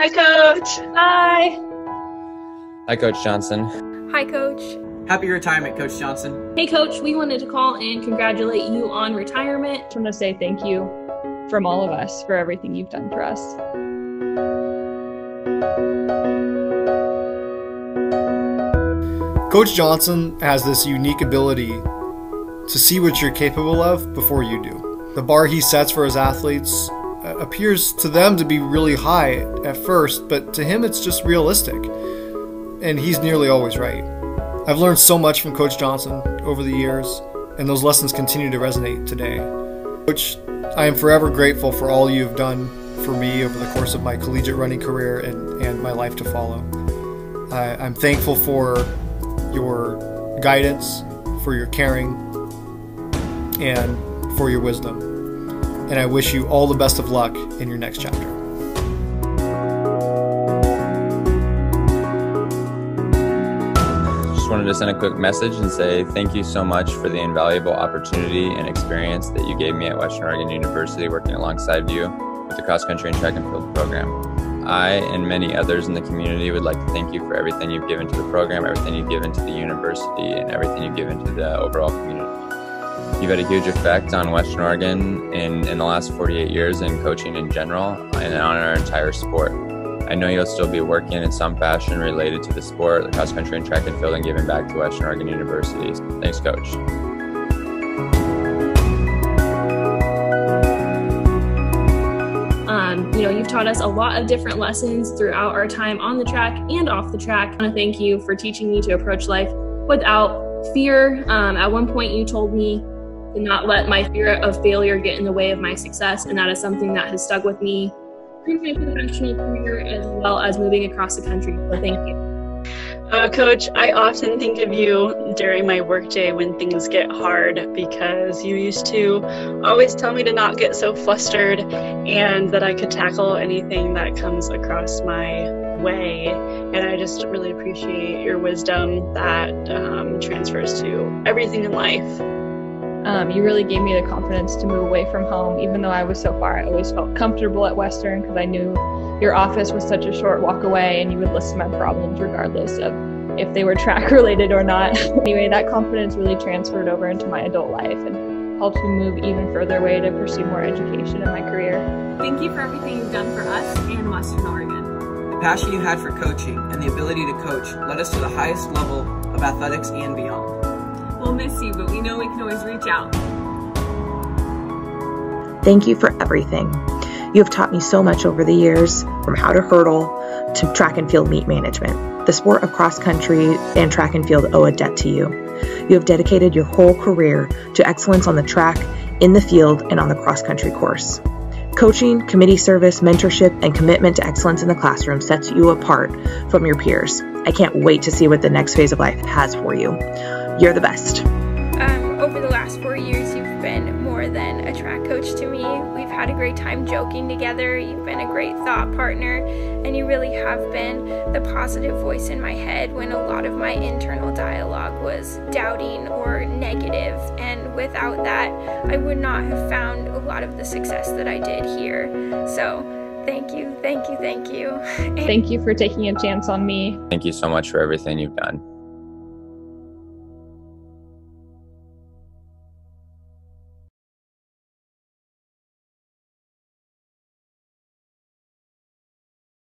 Hi, Coach. Hi. Hi, Coach Johnson. Hi, Coach. Happy retirement, Coach Johnson. Hey, Coach. We wanted to call and congratulate you on retirement. I want to say thank you from all of us for everything you've done for us. Coach Johnson has this unique ability to see what you're capable of before you do. The bar he sets for his athletes Uh, appears to them to be really high at first, but to him it's just realistic. And he's nearly always right. I've learned so much from Coach Johnson over the years, and those lessons continue to resonate today. Coach, I am forever grateful for all you've done for me over the course of my collegiate running career and, and my life to follow. I, I'm thankful for your guidance, for your caring, and for your wisdom. And I wish you all the best of luck in your next chapter. Just wanted to send a quick message and say thank you so much for the invaluable opportunity and experience that you gave me at Western Oregon University working alongside you with the cross country and track and field program. I and many others in the community would like to thank you for everything you've given to the program, everything you've given to the university, and everything you've given to the overall community. You've had a huge effect on Western Oregon in, in the last 48 years in coaching in general and on our entire sport. I know you'll still be working in some fashion related to the sport, the cross country and track and field, and giving back to Western Oregon University. Thanks, Coach. Um, you know, you've taught us a lot of different lessons throughout our time on the track and off the track. I want to thank you for teaching me to approach life without fear. Um, at one point, you told me to not let my fear of failure get in the way of my success, and that is something that has stuck with me through my professional career as well as moving across the country. So, thank you. Uh, Coach, I often think of you during my workday when things get hard because you used to always tell me to not get so flustered and that I could tackle anything that comes across my way. And I just really appreciate your wisdom that um, transfers to everything in life. Um, you really gave me the confidence to move away from home. Even though I was so far, I always felt comfortable at Western because I knew your office was such a short walk away and you would listen to my problems regardless of if they were track related or not. anyway, that confidence really transferred over into my adult life and helped me move even further away to pursue more education in my career. Thank you for everything you've done for us and Western Oregon. The passion you had for coaching and the ability to coach led us to the highest level of athletics and beyond. We'll miss you, but we know we can always reach out. Thank you for everything. You have taught me so much over the years, from how to hurdle to track and field meet management. The sport of cross country and track and field owe a debt to you. You have dedicated your whole career to excellence on the track, in the field, and on the cross country course. Coaching, committee service, mentorship, and commitment to excellence in the classroom sets you apart from your peers. I can't wait to see what the next phase of life has for you. You're the best. Um, over the last four years, you've been more than a track coach to me. We've had a great time joking together. You've been a great thought partner, and you really have been the positive voice in my head when a lot of my internal dialogue was doubting or negative. And without that, I would not have found a lot of the success that I did here. So, thank you, thank you, thank you. Thank you for taking a chance on me. Thank you so much for everything you've done.